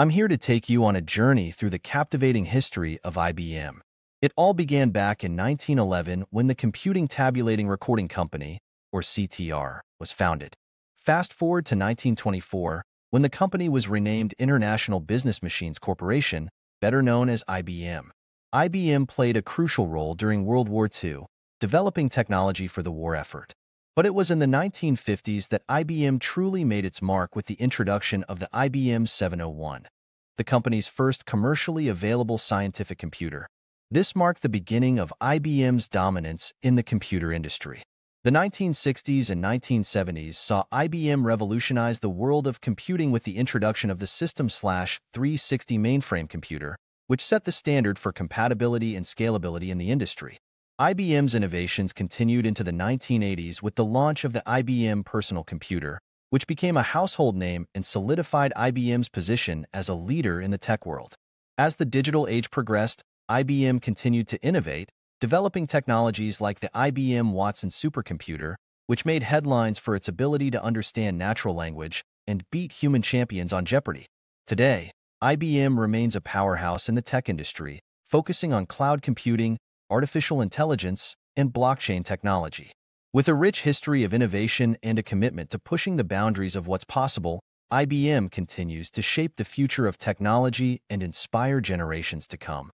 I'm here to take you on a journey through the captivating history of IBM. It all began back in 1911 when the Computing Tabulating Recording Company, or CTR, was founded. Fast forward to 1924, when the company was renamed International Business Machines Corporation, better known as IBM. IBM played a crucial role during World War II, developing technology for the war effort. But it was in the 1950s that IBM truly made its mark with the introduction of the IBM 701, the company's first commercially available scientific computer. This marked the beginning of IBM's dominance in the computer industry. The 1960s and 1970s saw IBM revolutionize the world of computing with the introduction of the System/360 mainframe computer, which set the standard for compatibility and scalability in the industry. IBM's innovations continued into the 1980s with the launch of the IBM Personal Computer, which became a household name and solidified IBM's position as a leader in the tech world. As the digital age progressed, IBM continued to innovate, developing technologies like the IBM Watson supercomputer, which made headlines for its ability to understand natural language and beat human champions on Jeopardy! Today, IBM remains a powerhouse in the tech industry, focusing on cloud computing, artificial intelligence, and blockchain technology. With a rich history of innovation and a commitment to pushing the boundaries of what's possible, IBM continues to shape the future of technology and inspire generations to come.